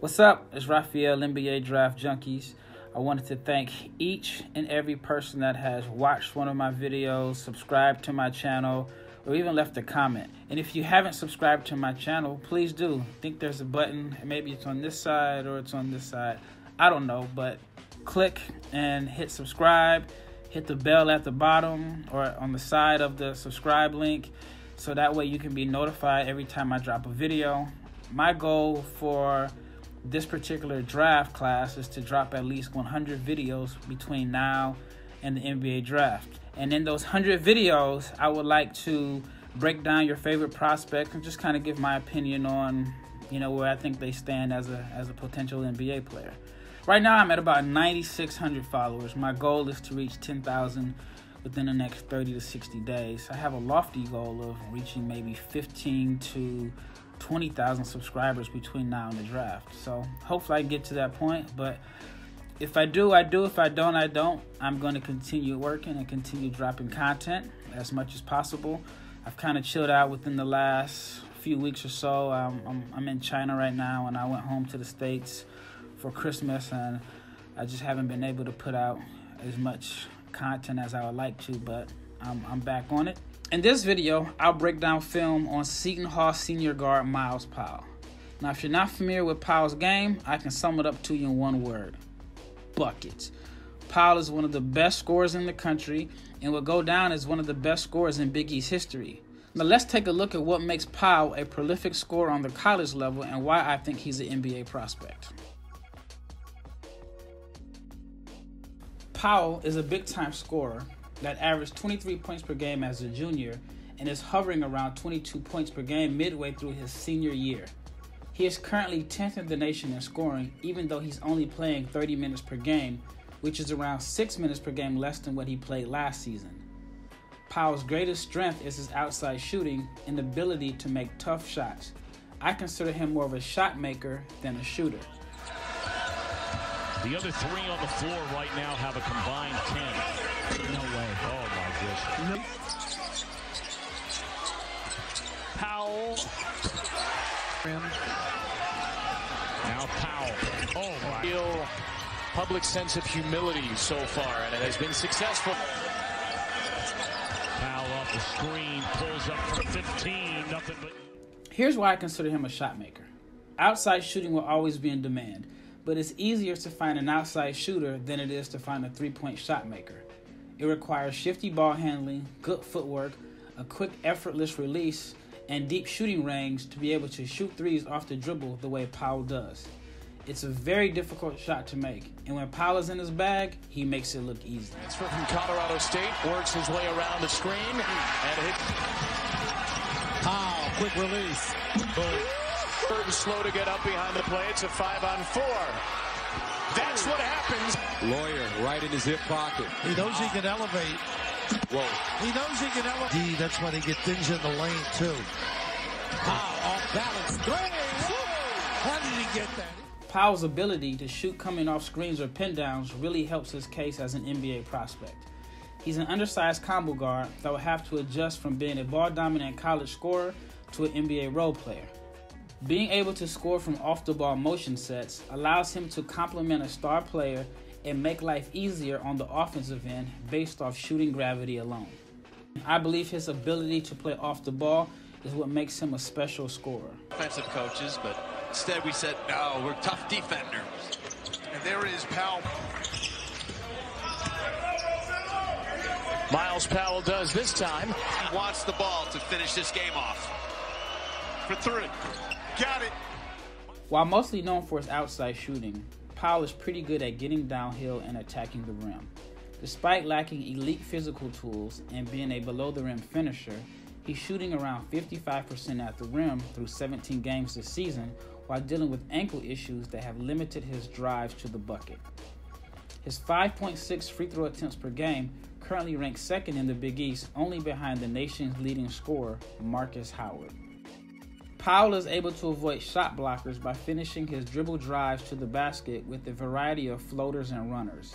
What's up? It's Raphael, NBA Draft Junkies. I wanted to thank each and every person that has watched one of my videos, subscribed to my channel, or even left a comment. And if you haven't subscribed to my channel, please do. I think there's a button, maybe it's on this side or it's on this side. I don't know, but click and hit subscribe. Hit the bell at the bottom or on the side of the subscribe link so that way you can be notified every time I drop a video. My goal for this particular draft class is to drop at least 100 videos between now and the NBA draft. And in those 100 videos, I would like to break down your favorite prospect and just kind of give my opinion on, you know, where I think they stand as a as a potential NBA player. Right now, I'm at about 9,600 followers. My goal is to reach 10,000 within the next 30 to 60 days. I have a lofty goal of reaching maybe 15 to 20,000 subscribers between now and the draft. So hopefully I get to that point. But if I do, I do. If I don't, I don't. I'm going to continue working and continue dropping content as much as possible. I've kind of chilled out within the last few weeks or so. Um, I'm, I'm in China right now, and I went home to the States for Christmas, and I just haven't been able to put out as much content as I would like to, but I'm, I'm back on it. In this video, I'll break down film on Seton Hall senior guard Myles Powell. Now, if you're not familiar with Powell's game, I can sum it up to you in one word buckets. Powell is one of the best scorers in the country and will go down as one of the best scorers in Big East history. Now, let's take a look at what makes Powell a prolific scorer on the college level and why I think he's an NBA prospect. Powell is a big time scorer that averaged 23 points per game as a junior and is hovering around 22 points per game midway through his senior year. He is currently 10th in the nation in scoring, even though he's only playing 30 minutes per game, which is around 6 minutes per game less than what he played last season. Powell's greatest strength is his outside shooting and ability to make tough shots. I consider him more of a shot maker than a shooter. The other three on the floor right now have a combined 10. No way. Oh, my gosh. Powell. Now Powell. Oh, my. Real public sense of humility so far, and it has been successful. Powell off the screen, pulls up from 15. Nothing but... Here's why I consider him a shot maker. Outside shooting will always be in demand but it's easier to find an outside shooter than it is to find a three point shot maker. It requires shifty ball handling, good footwork, a quick, effortless release, and deep shooting range to be able to shoot threes off the dribble the way Powell does. It's a very difficult shot to make, and when Powell is in his bag, he makes it look easy. Transfer from Colorado State works his way around the screen and hit. Powell, quick release. Boom. Burton slow to get up behind the play. It's a five on four. That's what happens. Loyer right in his hip pocket. He knows he can elevate. Whoa. He knows he can elevate. D, that's when he get things in the lane, too. Powell off balance. Three. How did he get that? Powell's ability to shoot coming off screens or pin downs really helps his case as an NBA prospect. He's an undersized combo guard that will have to adjust from being a ball dominant college scorer to an NBA role player. Being able to score from off the ball motion sets allows him to complement a star player and make life easier on the offensive end based off shooting gravity alone. I believe his ability to play off the ball is what makes him a special scorer. Offensive coaches, but instead we said, no, we're tough defenders. And there is Powell. Myles Powell does this time. He wants the ball to finish this game off. For three. Got it. While mostly known for his outside shooting, Powell is pretty good at getting downhill and attacking the rim. Despite lacking elite physical tools and being a below the rim finisher, he's shooting around 55% at the rim through 17 games this season while dealing with ankle issues that have limited his drives to the bucket. His 5.6 free throw attempts per game currently ranks second in the Big East, only behind the nation's leading scorer, Marcus Howard. Powell is able to avoid shot blockers by finishing his dribble drives to the basket with a variety of floaters and runners.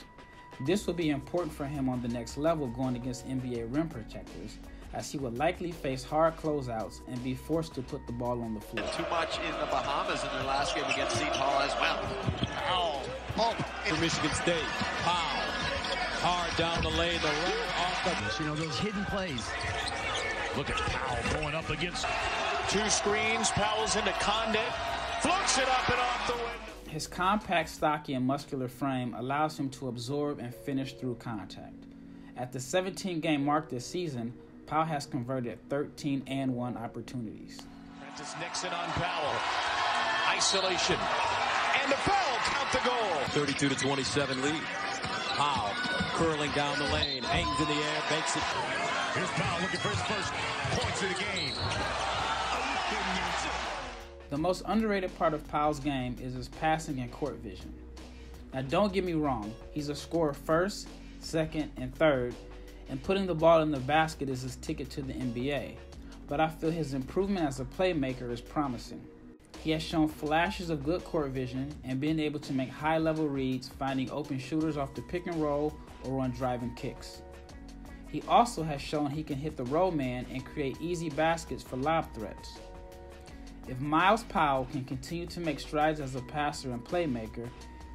This will be important for him on the next level going against NBA rim protectors, as he would likely face hard closeouts and be forced to put the ball on the floor. Too much in the Bahamas in their last game against Seton Hall as well. Powell. Oh, For Michigan State. Powell. Hard down the lane. The runner off the... You know, those hidden plays. Look at Powell going up against two screens. Powell's into Conde. Floats it up and off the window. His compact, stocky, and muscular frame allows him to absorb and finish through contact. At the 17 game mark this season, Powell has converted 13 and 1 opportunities. Prentiss Nixon on Powell. Isolation. And the foul. Count the goal. 32 to 27 lead. Powell curling down the lane, hangs in the air, makes it. Here's Powell looking for his first points of the game. The most underrated part of Powell's game is his passing and court vision. Now, don't get me wrong, he's a scorer first, second, and third, and putting the ball in the basket is his ticket to the NBA. But I feel his improvement as a playmaker is promising. He has shown flashes of good court vision and been able to make high level reads, finding open shooters off the pick and roll or on driving kicks. He also has shown he can hit the roll man and create easy baskets for lob threats. If Myles Powell can continue to make strides as a passer and playmaker,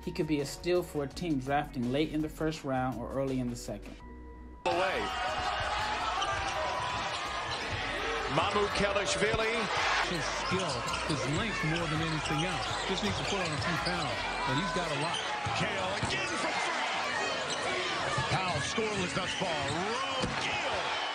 he could be a steal for a team drafting late in the first round or early in the second. Away. Mahmoud Kelishvili. His skill, his length more than anything else. Just needs to put on a few pounds, but he's got a lot. Kale again for three. Powell scoreless thus far. Road Gill